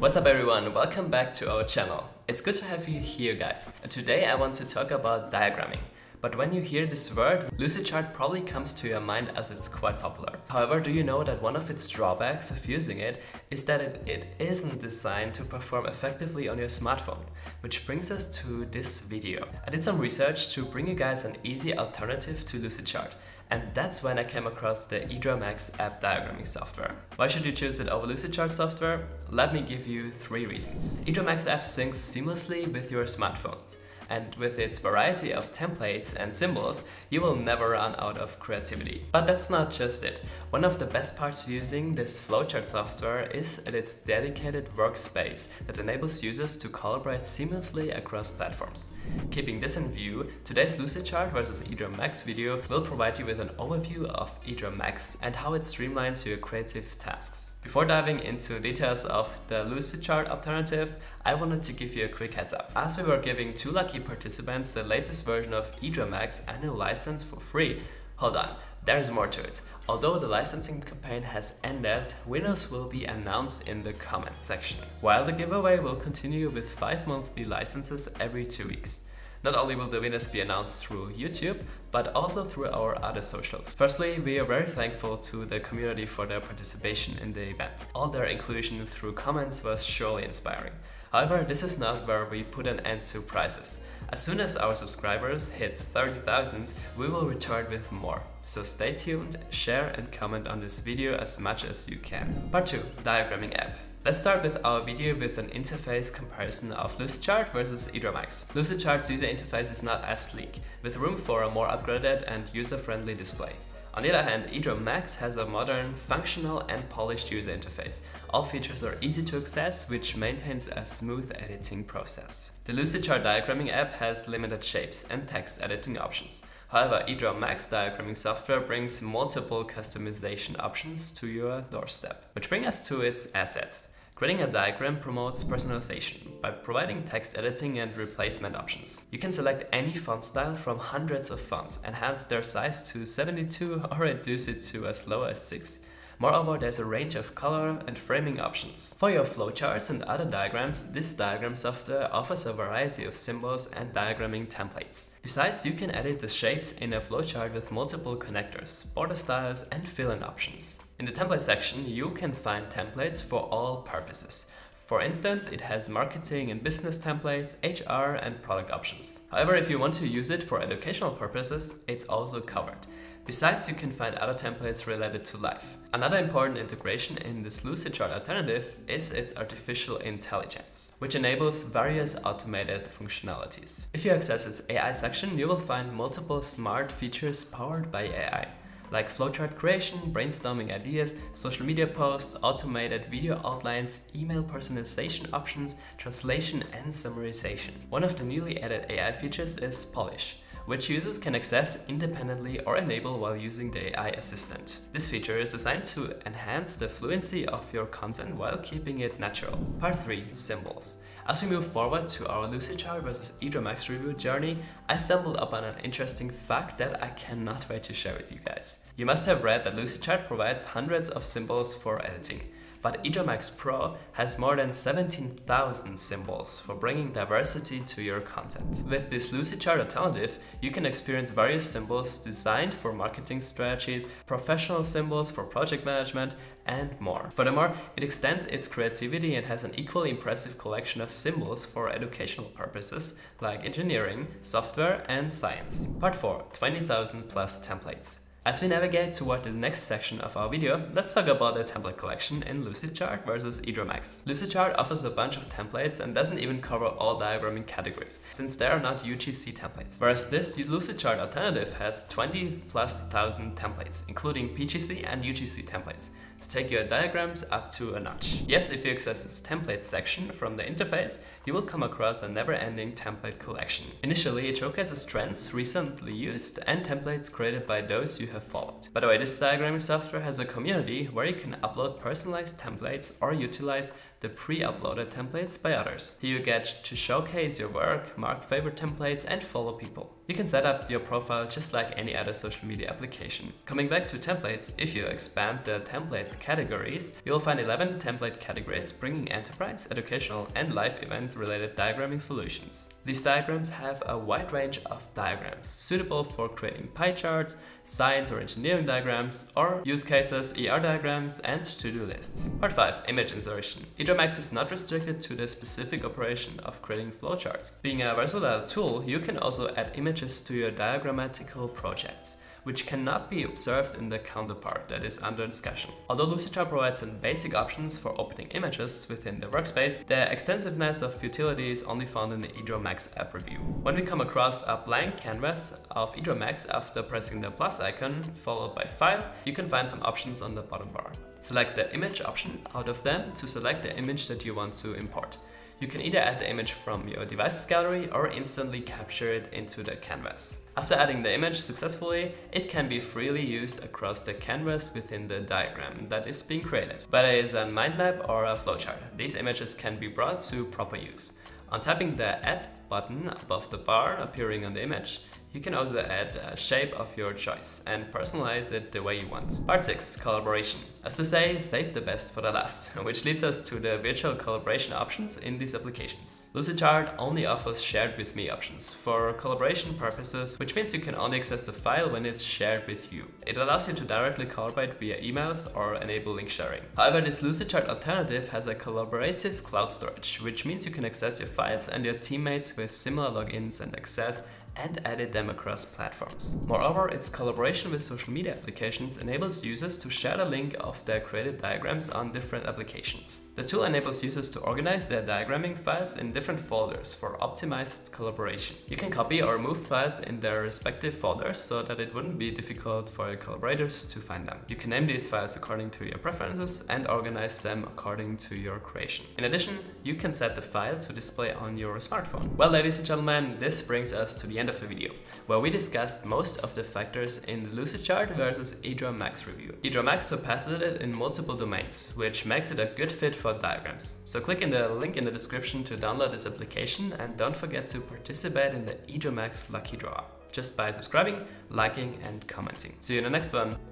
What's up everyone, welcome back to our channel. It's good to have you here guys. Today I want to talk about diagramming. But when you hear this word, Lucidchart probably comes to your mind as it's quite popular. However, do you know that one of its drawbacks of using it is that it, it isn't designed to perform effectively on your smartphone? Which brings us to this video. I did some research to bring you guys an easy alternative to Lucidchart. And that's when I came across the EdrawMax app diagramming software. Why should you choose it over Lucidchart software? Let me give you three reasons. EdrawMax app syncs seamlessly with your smartphones and with its variety of templates and symbols, you will never run out of creativity. But that's not just it. One of the best parts using this flowchart software is its dedicated workspace that enables users to collaborate seamlessly across platforms. Keeping this in view, today's Lucidchart versus EdrawMax video will provide you with an overview of EdrawMax and how it streamlines your creative tasks. Before diving into details of the Lucidchart alternative, I wanted to give you a quick heads up. As we were giving two lucky participants the latest version of EdrawMax annual license for free. Hold on, there's more to it. Although the licensing campaign has ended, winners will be announced in the comment section, while the giveaway will continue with 5 monthly licenses every 2 weeks. Not only will the winners be announced through YouTube, but also through our other socials. Firstly, we are very thankful to the community for their participation in the event. All their inclusion through comments was surely inspiring. However, this is not where we put an end to prizes. As soon as our subscribers hit 30,000, we will return with more. So stay tuned, share and comment on this video as much as you can. Part 2. Diagramming app. Let's start with our video with an interface comparison of Lucidchart versus EdrawMax. Lucidchart's user interface is not as sleek, with room for a more upgraded and user-friendly display. On the other hand, EdrawMax has a modern, functional and polished user interface. All features are easy to access, which maintains a smooth editing process. The Lucidchart diagramming app has limited shapes and text editing options. However, EdrawMax diagramming software brings multiple customization options to your doorstep. Which brings us to its assets. Creating a diagram promotes personalization by providing text editing and replacement options. You can select any font style from hundreds of fonts, enhance their size to 72 or reduce it to as low as 6. Moreover, there's a range of color and framing options. For your flowcharts and other diagrams, this diagram software offers a variety of symbols and diagramming templates. Besides, you can edit the shapes in a flowchart with multiple connectors, border styles and fill-in options. In the template section, you can find templates for all purposes. For instance, it has marketing and business templates, HR and product options. However, if you want to use it for educational purposes, it's also covered. Besides, you can find other templates related to life. Another important integration in this Lucidchart alternative is its artificial intelligence, which enables various automated functionalities. If you access its AI section, you will find multiple smart features powered by AI like flowchart creation, brainstorming ideas, social media posts, automated video outlines, email personalization options, translation and summarization. One of the newly added AI features is Polish, which users can access independently or enable while using the AI assistant. This feature is designed to enhance the fluency of your content while keeping it natural. Part 3. Symbols. As we move forward to our Lucidchart vs EdrawMax review journey, I stumbled upon an interesting fact that I cannot wait to share with you guys. You must have read that Lucidchart provides hundreds of symbols for editing but EdrawMax Pro has more than 17,000 symbols for bringing diversity to your content. With this Lucidchart alternative, you can experience various symbols designed for marketing strategies, professional symbols for project management, and more. Furthermore, it extends its creativity and has an equally impressive collection of symbols for educational purposes like engineering, software, and science. Part 4. 20,000 plus templates. As we navigate toward the next section of our video, let's talk about the template collection in Lucidchart versus EdrawMax. Lucidchart offers a bunch of templates and doesn't even cover all diagramming categories, since there are not UGC templates. Whereas this Lucidchart alternative has 20 plus thousand templates, including PGC and UGC templates to take your diagrams up to a notch. Yes, if you access this template section from the interface, you will come across a never-ending template collection. Initially, it showcases trends recently used and templates created by those you have followed. By the way, this diagramming software has a community where you can upload personalized templates or utilize the pre-uploaded templates by others. Here you get to showcase your work, mark favorite templates and follow people. You can set up your profile just like any other social media application. Coming back to templates, if you expand the template categories, you'll find 11 template categories bringing enterprise, educational and life event related diagramming solutions. These diagrams have a wide range of diagrams, suitable for creating pie charts, science or engineering diagrams, or use cases, ER diagrams, and to-do lists. Part 5. Image insertion. EdrawMax is not restricted to the specific operation of creating flowcharts. Being a versatile tool, you can also add images to your diagrammatical projects which cannot be observed in the counterpart that is under discussion. Although Lucidchart provides some basic options for opening images within the workspace, the extensiveness of utility is only found in the EdrawMax app review. When we come across a blank canvas of EdrawMax after pressing the plus icon followed by File, you can find some options on the bottom bar. Select the image option out of them to select the image that you want to import. You can either add the image from your devices gallery or instantly capture it into the canvas. After adding the image successfully, it can be freely used across the canvas within the diagram that is being created. Whether it is a mind map or a flowchart, these images can be brought to proper use. On tapping the Add button above the bar appearing on the image, you can also add a shape of your choice and personalize it the way you want. Part 6. Collaboration. As to say, save the best for the last, which leads us to the virtual collaboration options in these applications. Lucidchart only offers shared with me options for collaboration purposes, which means you can only access the file when it's shared with you. It allows you to directly collaborate via emails or enable link sharing. However, this Lucidchart alternative has a collaborative cloud storage, which means you can access your files and your teammates with similar logins and access and edit them across platforms. Moreover, its collaboration with social media applications enables users to share the link of their created diagrams on different applications. The tool enables users to organize their diagramming files in different folders for optimized collaboration. You can copy or move files in their respective folders so that it wouldn't be difficult for your collaborators to find them. You can name these files according to your preferences and organize them according to your creation. In addition, you can set the file to display on your smartphone. Well, ladies and gentlemen, this brings us to the end of the video, where we discussed most of the factors in the Lucid chart versus EdrawMax review. EdrawMax surpasses it in multiple domains, which makes it a good fit for diagrams. So click in the link in the description to download this application and don't forget to participate in the EdrawMax Lucky Draw just by subscribing, liking and commenting. See you in the next one.